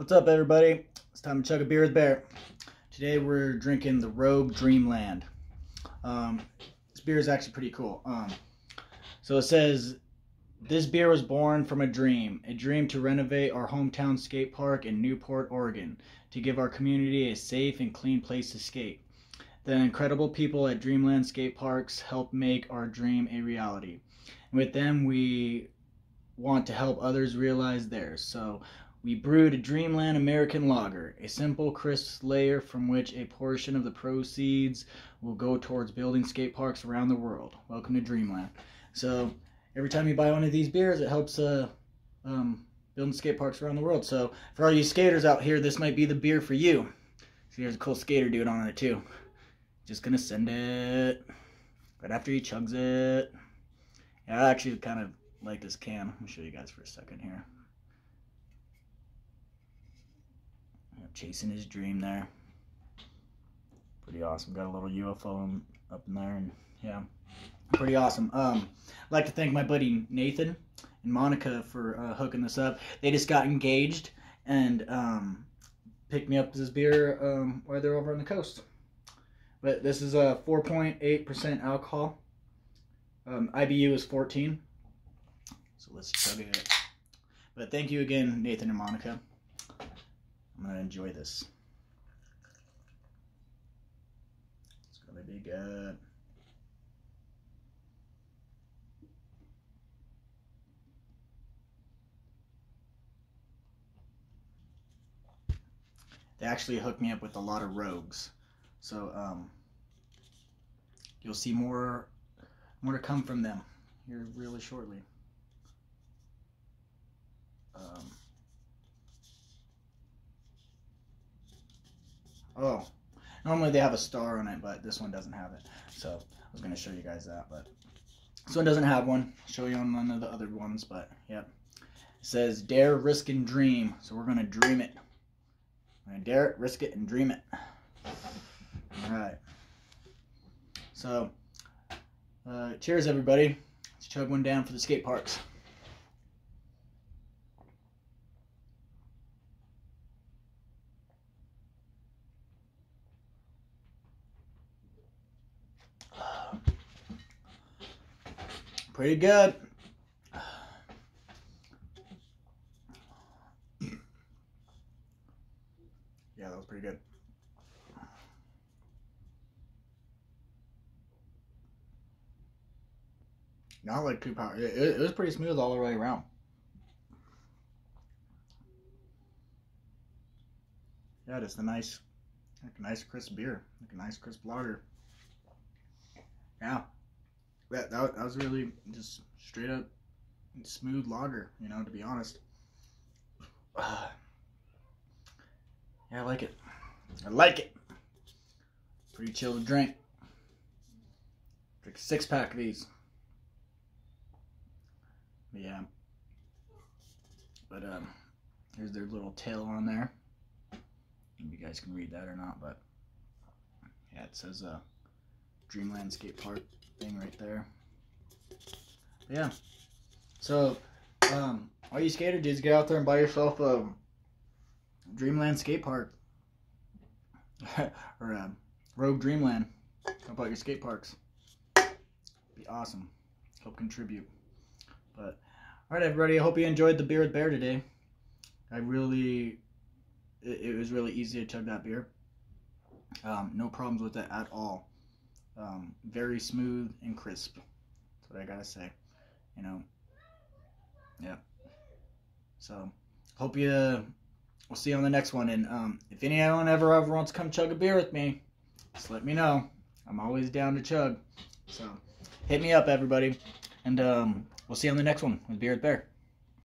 What's up, everybody? It's time to chug a beer with Bear. Today we're drinking the Rogue Dreamland. Um, this beer is actually pretty cool. Um, so it says, This beer was born from a dream, a dream to renovate our hometown skate park in Newport, Oregon, to give our community a safe and clean place to skate. The incredible people at Dreamland Skate Parks help make our dream a reality. With them, we want to help others realize theirs. So we brewed a Dreamland American Lager, a simple, crisp lager from which a portion of the proceeds will go towards building skate parks around the world. Welcome to Dreamland. So every time you buy one of these beers, it helps uh, um, building skate parks around the world. So for all you skaters out here, this might be the beer for you. See, there's a cool skater dude on it too. Just gonna send it right after he chugs it. Yeah, I actually kind of like this can. Let me show you guys for a second here. Chasing his dream there. Pretty awesome. Got a little UFO up in there, and yeah, pretty awesome. Um, I'd like to thank my buddy Nathan and Monica for uh, hooking this up. They just got engaged and um, picked me up this beer um, while they're over on the coast. But this is a 4.8% alcohol. Um, IBU is 14. So let's chug it. But thank you again, Nathan and Monica. I'm to enjoy this. It's to be good. They actually hooked me up with a lot of rogues. So um, you'll see more more to come from them here really shortly. Oh, normally they have a star on it, but this one doesn't have it. So I was going to show you guys that, but this one doesn't have one. I'll show you on one of the other ones, but yep. It says dare, risk, and dream. So we're going to dream it. We're going to dare it, risk it, and dream it. All right. So, uh, cheers, everybody. Let's chug one down for the skate parks. Pretty good. Yeah, that was pretty good. Not like too power. It, it, was pretty smooth all the way around. Yeah, just a nice, like a nice crisp beer, like a nice crisp lager. Yeah, that that, was really just straight up smooth lager. You know, to be honest. Uh, yeah, I like it. I like it. Pretty chill to drink. Drink a six pack of these. Yeah. But um, here's their little tale on there. Maybe you guys can read that or not, but yeah, it says uh, Dreamland Skate Park thing right there. Yeah. So, um, all you skater dudes, get out there and buy yourself a Dreamland Skate Park or um, Rogue Dreamland. Help out your skate parks. Be awesome. Help contribute. But all right, everybody. I hope you enjoyed the beer with Bear today. I really, it, it was really easy to chug that beer. Um, no problems with it at all. Um, very smooth and crisp. That's what I gotta say. You know. Yeah. So, hope you. We'll see you on the next one. And um, if anyone ever ever wants to come chug a beer with me, just let me know. I'm always down to chug. So, hit me up, everybody. And um, We'll see you on the next one with Beer with Bear.